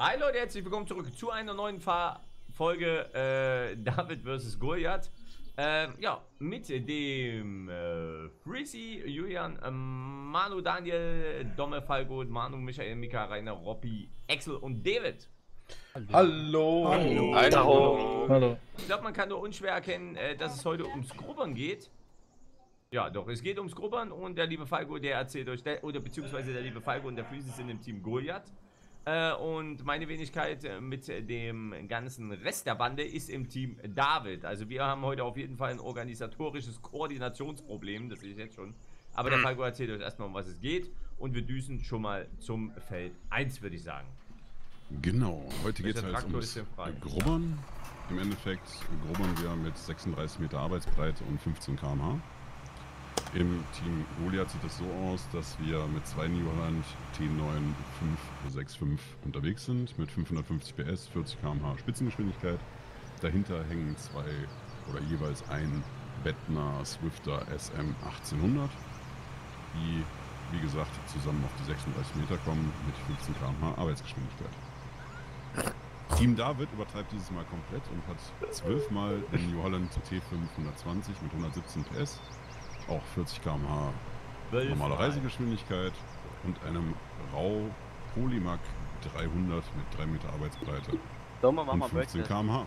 Hi Leute, herzlich willkommen zurück zu einer neuen Fahr Folge äh, David vs. Goliath. Ähm, ja, mit dem äh, Freezy, Julian, ähm, Manu, Daniel, Domme, Falco, Manu, Michael, Mika, Rainer, Robby, Axel und David. Hallo. Hallo. Hallo. Hallo. Ich glaube, man kann nur unschwer erkennen, äh, dass es heute ums Grubbern geht. Ja, doch, es geht ums Grubbern und der liebe Falco, der erzählt euch, der, oder beziehungsweise der liebe Falco und der Freezy sind im Team Goliath. Äh, und meine Wenigkeit äh, mit dem ganzen Rest der Bande ist im Team David. Also wir haben heute auf jeden Fall ein organisatorisches Koordinationsproblem, das sehe ich jetzt schon. Aber der Falco erzählt euch erstmal, um was es geht. Und wir düsen schon mal zum Feld 1, würde ich sagen. Genau, heute geht es halt ums? Grubbern. Im Endeffekt grubbern wir mit 36 Meter Arbeitsbreite und 15 km/h. Im Team Goliath sieht es so aus, dass wir mit zwei New Holland T9 565 unterwegs sind, mit 550 PS, 40 km/h Spitzengeschwindigkeit. Dahinter hängen zwei oder jeweils ein Bettner Swifter SM 1800, die, wie gesagt, zusammen auf die 36 Meter kommen mit 15 km/h Arbeitsgeschwindigkeit. Team David übertreibt dieses Mal komplett und hat zwölfmal den New Holland T520 mit 117 PS, auch 40 km/h normale Mal. Reisegeschwindigkeit und einem Rau Polymac 300 mit 3 Meter Arbeitsbreite Sommer, mach und mal 15 Breakfast. km/h.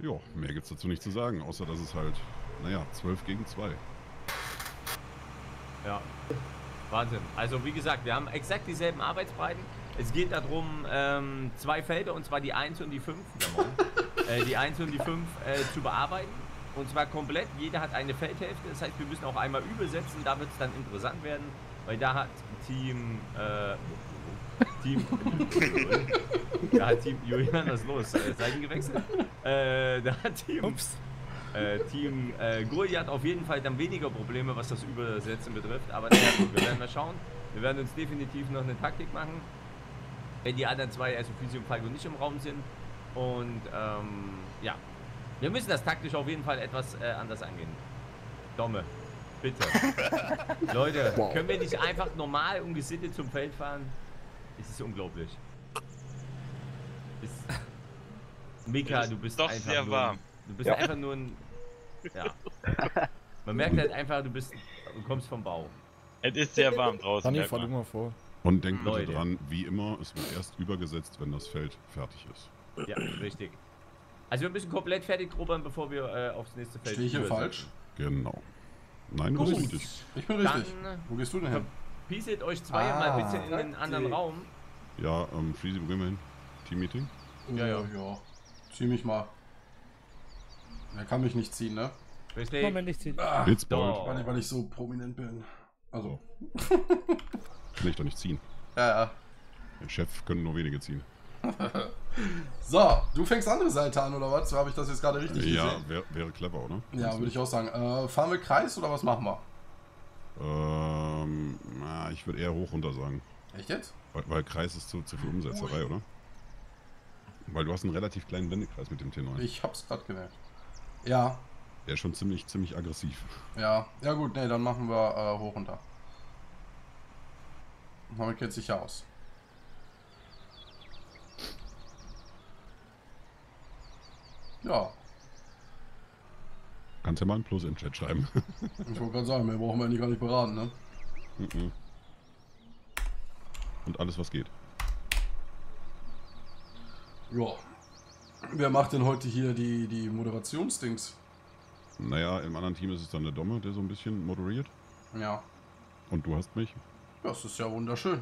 Ja, mehr gibt's dazu nicht zu sagen, außer dass es halt, naja, 12 gegen 2. Ja, Wahnsinn. Also wie gesagt, wir haben exakt dieselben Arbeitsbreiten. Es geht darum, ähm, zwei Felder, und zwar die 1 und die 5, ja, moin. äh, die 1 und die 5 äh, zu bearbeiten. Und zwar komplett. Jeder hat eine Feldhälfte. Das heißt, wir müssen auch einmal übersetzen. Da wird es dann interessant werden, weil da hat Team... Äh, Team... da hat Team... Julian, was ist los? Äh, Seiten gewechselt? Äh, da hat Team... Ups. Äh, Team äh, Goliath auf jeden Fall dann weniger Probleme, was das Übersetzen betrifft. Aber naja, gut, wir werden mal schauen. Wir werden uns definitiv noch eine Taktik machen. Wenn die anderen zwei, also Physio und Falco, nicht im Raum sind. Und ähm, ja, wir müssen das taktisch auf jeden Fall etwas äh, anders angehen. Domme, bitte. Leute, Wow. können wir nicht einfach normal und gesittet zum Feld fahren? Es ist unglaublich. Ist, Mika, Es du ist bist doch einfach sehr nur, warm. Du bist Ja. einfach nur ein. Ja. Man merkt halt einfach, du bist. Du kommst vom Bau. Es ist sehr warm draußen. Merkt fahr du mal vor. Und denkt bitte dran, wie immer, es wird erst übergesetzt, wenn das Feld fertig ist. Ja, richtig. Also wir müssen komplett fertig grubbern, bevor wir äh, aufs nächste Feld Stehe ich hier falsch? Genau. Nein, du bist richtig. Ich bin richtig. Dann Wo gehst du denn hin? pieselt euch zwei Ah, mal bitte in den anderen. Raum. Ja, ähm, Freezy, wo gehen wir hin? Team-Meeting? Ja, ja. ja. Zieh mich mal. Er kann mich nicht ziehen, ne? Richtig. Moment, ich zieh. Ah, Blitzbold. Doch. weil, ich, weil ich so prominent bin. Also. Kann ich doch nicht ziehen. Ja, ja. Den Chef können nur wenige ziehen. So, du fängst andere Seite an, oder was? So habe ich das jetzt gerade richtig Ja, gesehen? wär, wäre clever, oder? Ja, würde ich auch sagen. Äh, fahren wir Kreis oder was machen wir? Ähm, na, ich würde eher hoch runter sagen. Echt jetzt? Weil, weil Kreis ist zu, zu viel Umsetzerei, oder? Weil du hast einen relativ kleinen Wendekreis mit dem T9. Ich hab's gerade gemerkt. Ja, Der ist schon ziemlich, ziemlich aggressiv. ja. Ja gut, nee, dann machen wir äh, hoch runter. Damit kennt sich ja aus. Ja, Kannst ja mal ein Plus im Chat schreiben. ich wollte gerade sagen, mehr brauchen wir eigentlich gar nicht beraten, ne? Mhm. Und alles, was geht. Ja. Wer macht denn heute hier die, die Moderationsdings? Naja, im anderen Team ist es dann der Domme, der so ein bisschen moderiert. Ja, Und du hast mich. das ist ja wunderschön.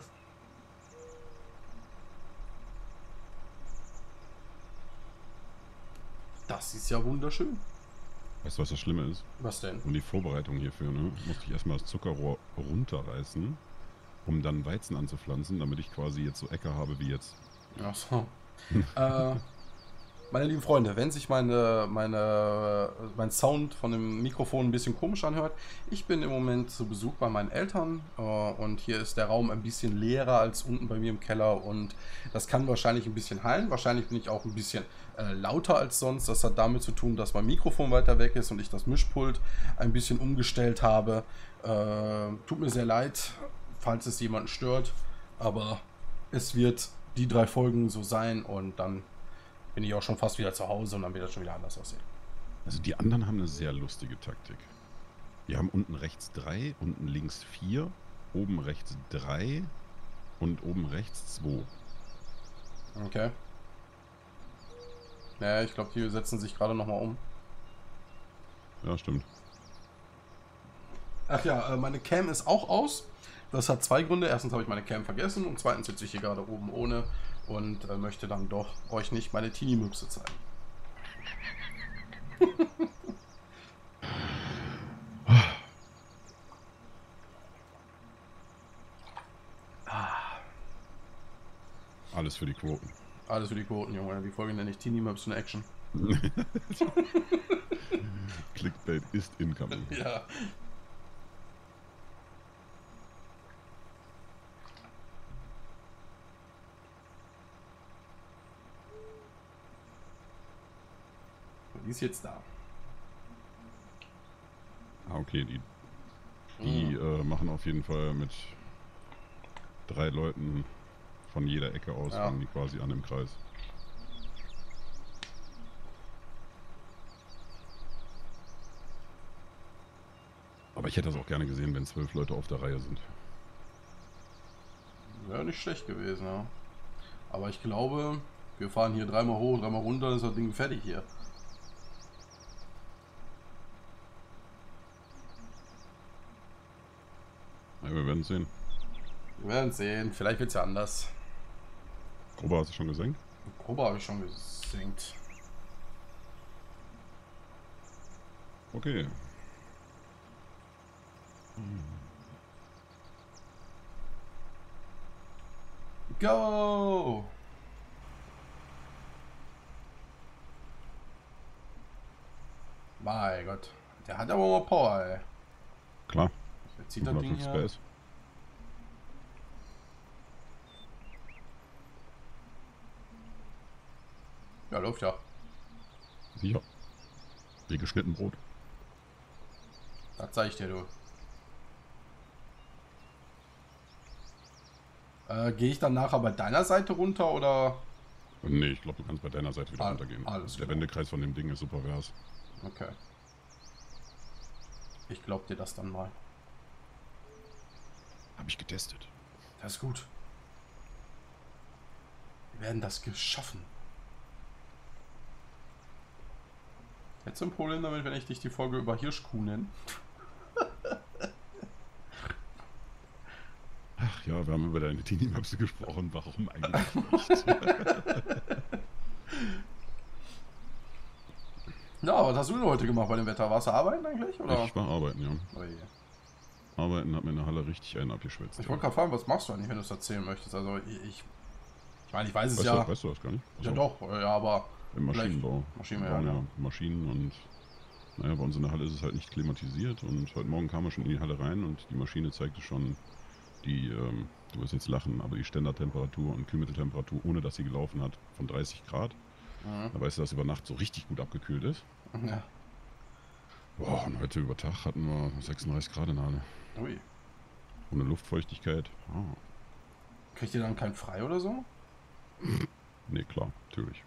Das ist ja wunderschön. Weißt du, was das Schlimme ist? Was denn? Und die Vorbereitung hierfür, ne? Musste ich erstmal das Zuckerrohr runterreißen, um dann Weizen anzupflanzen, damit ich quasi jetzt so Äcker habe wie jetzt. Ach so. äh, meine lieben Freunde, wenn sich meine, meine, mein Sound von dem Mikrofon ein bisschen komisch anhört, ich bin im Moment zu Besuch bei meinen Eltern äh, und hier ist der Raum ein bisschen leerer als unten bei mir im Keller und das kann wahrscheinlich ein bisschen heilen. Wahrscheinlich bin ich auch ein bisschen äh, lauter als sonst. Das hat damit zu tun, dass mein Mikrofon weiter weg ist und ich das Mischpult ein bisschen umgestellt habe. Äh, tut mir sehr leid, falls es jemanden stört, aber es wird die drei Folgen so sein und dann bin ich auch schon fast wieder zu Hause und dann wird das schon wieder anders aussehen. Also die anderen haben eine sehr lustige Taktik. Die haben unten rechts drei, unten links vier, oben rechts drei und oben rechts zwei. Okay. Naja, ich glaube, die setzen sich gerade nochmal um. Ja, stimmt. Ach ja, äh, meine Cam ist auch aus. Das hat zwei Gründe. Erstens habe ich meine Cam vergessen und zweitens sitze ich hier gerade oben ohne und äh, möchte dann doch euch nicht meine Teenie-Möpse zeigen. Alles für die Quoten. Alles für die Quoten, Junge. Die Folge nenne ich Teenie-Möpse in Action. Clickbait ist incoming. Ja. Die ist jetzt da. Ah, okay, die, die Mhm. äh, machen auf jeden Fall mit drei Leuten von jeder Ecke aus, Ja. die quasi an im Kreis. Aber ich hätte das auch gerne gesehen, wenn zwölf Leute auf der Reihe sind. Wäre nicht schlecht gewesen, ja. Aber ich glaube, wir fahren hier dreimal hoch, dreimal runter, dann ist das Ding fertig hier. Werden sehen. Wir werden sehen. Vielleicht wird es ja anders. Grober hast du schon gesenkt? Probe habe ich schon gesenkt. Okay. Go! Mein Gott. Der hat aber mal Power, ey. Klar. Jetzt zieht das Ding 505 hier. Space. Ja, läuft ja. Sicher. Wie geschnitten Brot. Das zeig ich dir, du. Äh, Gehe ich dann nachher bei deiner Seite runter oder? Nee, ich glaube, du kannst bei deiner Seite wieder Ah, runtergehen. alles Der. Wendekreis von dem Ding ist super vers. Okay. Ich glaub dir das dann mal. Habe ich getestet. Das ist gut. Wir werden das geschaffen. Du ein Problem damit, wenn ich dich die Folge über Hirschkuh nenne? Ach ja, wir haben über deine Teenie-Möpse gesprochen. Warum eigentlich nicht? Ja, was hast du denn heute gemacht bei dem Wetter? Warst du arbeiten eigentlich? Oder? ich war arbeiten, ja. Oh je. Arbeiten hat mir in der Halle richtig einen abgeschwitzt. Ich ja. wollte gerade fragen, was machst du eigentlich, wenn du es erzählen möchtest? Also ich, ich, meine, ich weiß es weißt, ja. du, weißt du das gar nicht? ja Achso, doch, äh, ja, aber Im Maschinenbau. Maschinenbau, ja, ja genau. Maschinen und naja, bei uns in der Halle ist es halt nicht klimatisiert und heute Morgen kam er schon in die Halle rein und die Maschine zeigte schon die, ähm, du wirst jetzt lachen, aber die Ständertemperatur und Kühlmitteltemperatur, ohne dass sie gelaufen hat, von 30 Grad. Mhm. Da weißt du, dass über Nacht so richtig gut abgekühlt ist. Ja. Boah, und heute über Tag hatten wir 36 Grad in der Halle. Ui. Ohne Luftfeuchtigkeit. Ah, Kriegt ihr dann kein Frei oder so? nee, klar, natürlich.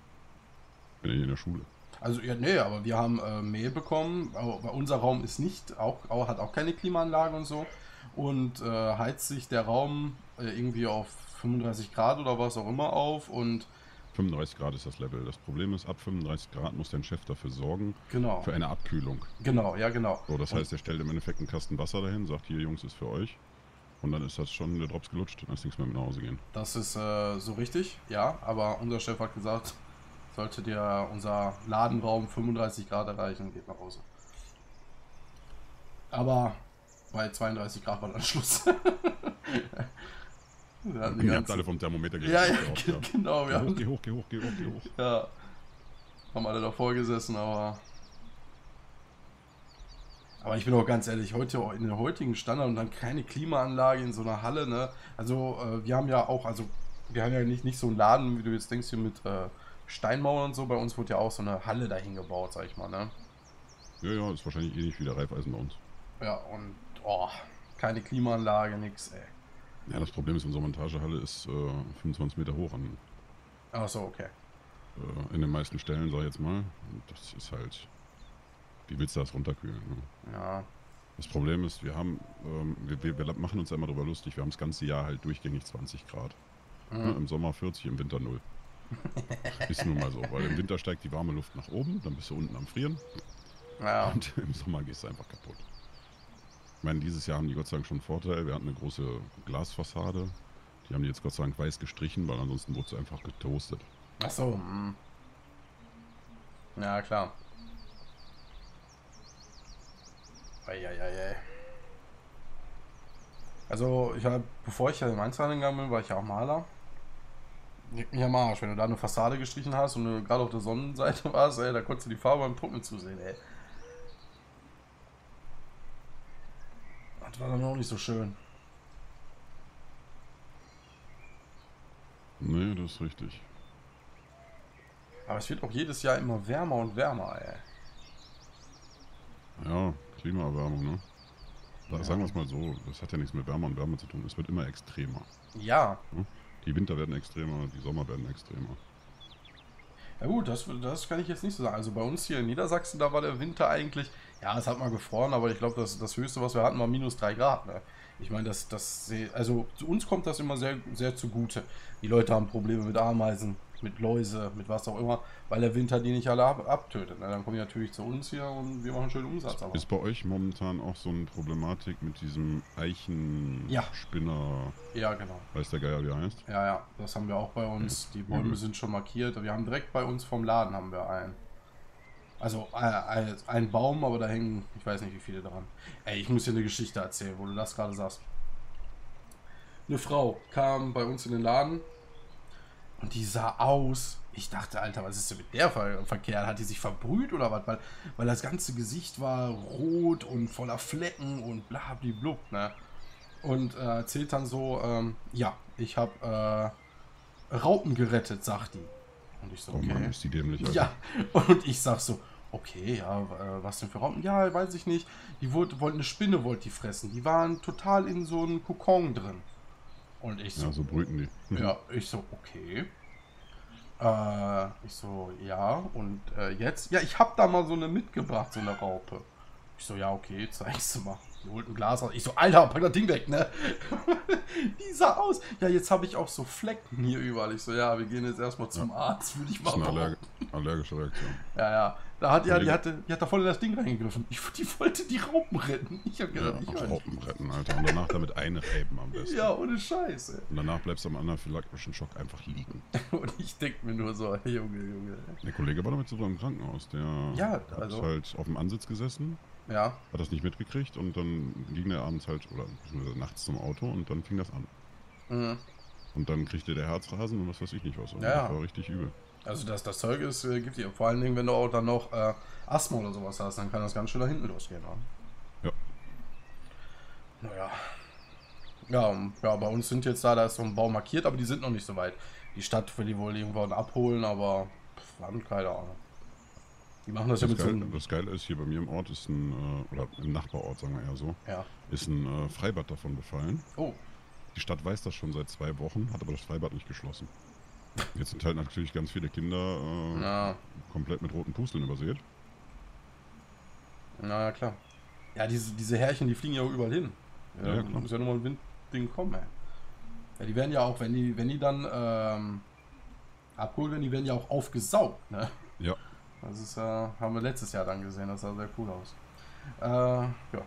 Bin hier in der Schule. Also, ja, nee, aber wir haben äh, Mail bekommen, aber unser Raum ist nicht, auch, auch, hat auch keine Klimaanlage und so. Und äh, heizt sich der Raum äh, irgendwie auf 35 Grad oder was auch immer auf. Und 35 Grad ist das Level. Das Problem ist, ab 35 Grad muss dein Chef dafür sorgen, genau, für eine Abkühlung. genau, ja, genau. So, das Und heißt, er stellt im Endeffekt einen Kasten Wasser dahin, sagt, hier Jungs, ist für euch. Und dann ist das schon der Drops gelutscht und dann ist nichts mehr mit nach Hause gehen. Das ist äh, so richtig, ja. Aber unser Chef hat gesagt, sollte dir unser Ladenraum 35 Grad erreichen, geht nach Hause. Aber bei 32 Grad war dann Schluss. Wir hatten die ganze- alle vom Thermometer ja, ja, ge- genau. Geh Wir hoch, haben, geh hoch, geh hoch, geh hoch, geh hoch. ja, haben alle davor gesessen, aber. Aber ich bin auch ganz ehrlich, heute in den heutigen Standard und dann keine Klimaanlage in so einer Halle, ne? Also, äh, wir haben ja auch, also, wir haben ja nicht, nicht so einen Laden, wie du jetzt denkst, hier mit äh, Steinmauern und so. Bei uns wurde ja auch so eine Halle dahin gebaut, sag ich mal, ne? Ja, ja, ist wahrscheinlich ähnlich wie der Reifeisen bei uns. Ja, und, oh, keine Klimaanlage, nix, ey. Ja, das Problem ist, unsere Montagehalle ist äh, 25 Meter hoch an, Ach so, okay. äh, in den meisten Stellen, sag ich jetzt mal. Und das ist halt. Wie willst du das runterkühlen? Ne? Ja. Das Problem ist, wir haben, ähm, wir, wir, machen uns ja immer darüber lustig, wir haben das ganze Jahr halt durchgängig 20 Grad. Ne? Mhm. Im Sommer 40, im Winter 0. ist nun mal so, weil im Winter steigt die warme Luft nach oben, dann bist du unten am Frieren Ja. und im Sommer gehst du einfach kaputt. Ich meine, dieses Jahr haben die Gott sei Dank schon einen Vorteil. Wir hatten eine große Glasfassade. Die haben die jetzt Gott sei Dank weiß gestrichen, weil ansonsten wurde sie einfach getoastet. Ach so. hm. Ja, klar. Eieiei. Also, ich hab, bevor ich ja in Mainz reingegangen bin, war ich ja auch Maler. Leg mich am Arsch, wenn du da eine Fassade gestrichen hast und du gerade auf der Sonnenseite warst, ey, da konntest du die Farbe beim Trocknen zusehen, ey. Das war dann auch nicht so schön. Nee, das ist richtig. Aber es wird auch jedes Jahr immer wärmer und wärmer, ey. Ja, Klimaerwärmung, ne? Da, Ja. Sagen wir es mal so, das hat ja nichts mit Wärme und Wärme zu tun. Es wird immer extremer. Ja, Die Winter werden extremer, die Sommer werden extremer. Ja gut, das, das kann ich jetzt nicht so sagen. Also bei uns hier in Niedersachsen, da war der Winter eigentlich, ja, es hat mal gefroren, aber ich glaube, das, das Höchste, was wir hatten, war minus 3 Grad. Ne? Ich meine, das, das, also zu uns kommt das immer sehr, sehr zugute. Die Leute haben Probleme mit Ameisen, mit Läuse, mit was auch immer, weil der Winter die nicht alle ab, abtötet. Ne? Dann kommen die natürlich zu uns hier und wir machen schönen Umsatz. Aber Ist bei euch momentan auch so eine Problematik mit diesem Ja. Eichenspinner, ja, genau. weiß der Geier, wie er heißt? Ja, ja, das haben wir auch bei uns. Die Bäume Mhm. sind schon markiert. Wir haben direkt bei uns vom Laden haben wir einen. Also äh, ein, ein Baum, aber da hängen, ich weiß nicht wie viele dran. Ey, ich muss dir eine Geschichte erzählen, wo du das gerade sagst. Eine Frau kam bei uns in den Laden und die sah aus. Ich dachte, Alter, was ist denn mit der ver verkehrt? Hat die sich verbrüht oder was? Weil, weil das ganze Gesicht war rot und voller Flecken und blablablub, ne? Und äh, erzählt dann so, ähm, ja, ich habe äh, Raupen gerettet, sagt die. Und ich so, Oh Mann, okay. ist die dämlich. Alter. Ja, und ich sag so, okay, ja, äh, was denn für Raupen? Ja, weiß ich nicht. Die wollte, wollte eine Spinne, wollte die fressen. Die waren total in so einem Kokon drin. Und ich so, Ja, so brüten die. ja, ich so, okay. Äh, ich so, ja, und äh, jetzt? Ja, ich hab da mal so eine mitgebracht, so eine Raupe. Ich so, ja, okay, zeigst du mal. Die holt ein Glas raus. Ich so, Alter, pack das Ding weg, ne? Die sah aus. Ja, jetzt habe ich auch so Flecken hier überall. Ich so, ja, wir gehen jetzt erstmal zum Arzt, würde ich Das mal ist eine allerg allergische Reaktion. Ja, ja. Da hat ja, die hatte, die hat da voll in das Ding reingegriffen. Ich, die wollte die Raupen retten. Ich hab Ja, gedacht, ich auch weiß. Raupen retten, Alter. Und danach damit einreiben am besten. Ja, ohne Scheiße. Und danach bleibst du am anaphylaktischen Schock einfach liegen. Und ich denk mir nur so, hey, Junge, Junge. Der Kollege war damit sogar im Krankenhaus. Der Ja, hat also- halt auf dem Ansitz gesessen, Ja, hat das nicht mitgekriegt und dann ging er abends halt, oder nachts zum Auto und dann fing das an. mhm. Und dann kriegte der Herzrasen und was weiß ich nicht was. Also Ja. Das war richtig übel. Also das, das Zeug ist äh, giftig. Vor allen Dingen, wenn du auch dann noch äh, Asthma oder sowas hast, dann kann das ganz schön nach hinten losgehen. Ne? Ja. Naja. Ja, und, ja, bei uns sind jetzt da, da ist so ein Baum markiert, aber die sind noch nicht so weit. Die Stadt will die wohl irgendwann abholen, aber pff, wann, keine Ahnung. Die machen das, ja Das, mit so Geile, einem... das Geile ist, hier bei mir im Ort ist ein, äh, oder im Nachbarort, sagen wir eher so, Ja. ist ein äh, Freibad davon befallen. Oh, Die Stadt weiß das schon seit zwei Wochen, hat aber das Freibad nicht geschlossen. Jetzt sind halt natürlich ganz viele Kinder äh, na, komplett mit roten Pusteln übersät. na ja, klar. Ja, diese, diese Härchen, die fliegen ja auch überall hin. Ja, Ja, ja klar. muss ja nur mal ein Windding kommen, ey. Ja, die werden ja auch, wenn die, wenn die dann ähm, abgeholt werden, die werden ja auch aufgesaugt, ne? Ja. Das ist, äh, haben wir letztes Jahr dann gesehen, das sah sehr cool aus. Äh, ja.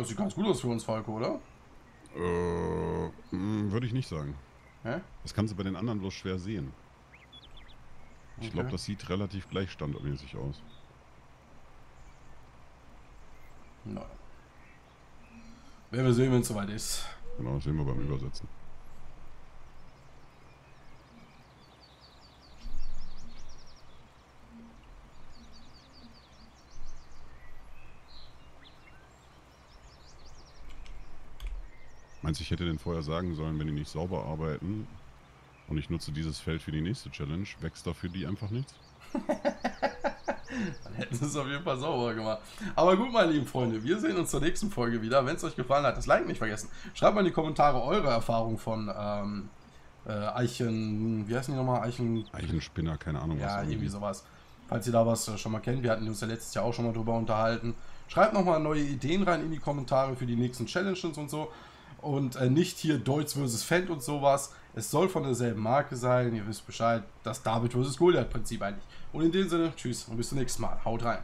Das sieht ganz gut aus für uns, Falco, oder? Äh, mh, würde ich nicht sagen. Hä? Das kannst du bei den anderen bloß schwer sehen. Ich Okay. glaube, das sieht relativ gleich standardmäßig aus. Nein. Werden wir sehen, wenn es soweit ist. Genau, das sehen wir beim Übersetzen. Meinst ich hätte den vorher sagen sollen, wenn die nicht sauber arbeiten und ich nutze dieses Feld für die nächste Challenge, wächst dafür die einfach nichts? Dann hätten sie es auf jeden Fall sauber gemacht. Aber gut, meine lieben Freunde, wir sehen uns zur nächsten Folge wieder. Wenn es euch gefallen hat, das Like nicht vergessen. Schreibt mal in die Kommentare eure Erfahrung von ähm, äh, Eichen, wie heißen die nochmal? Eichen, Eichenspinner, keine Ahnung ja, irgendwie sowas. Falls ihr da was äh, schon mal kennt, wir hatten uns ja letztes Jahr auch schon mal drüber unterhalten. Schreibt nochmal neue Ideen rein in die Kommentare für die nächsten Challenges und so. Und äh, nicht hier Deutz vs. Fendt und sowas. Es soll von derselben Marke sein. Ihr wisst Bescheid. Das David vs. Goliath Prinzip eigentlich. Und in dem Sinne, tschüss und bis zum nächsten Mal. Haut rein.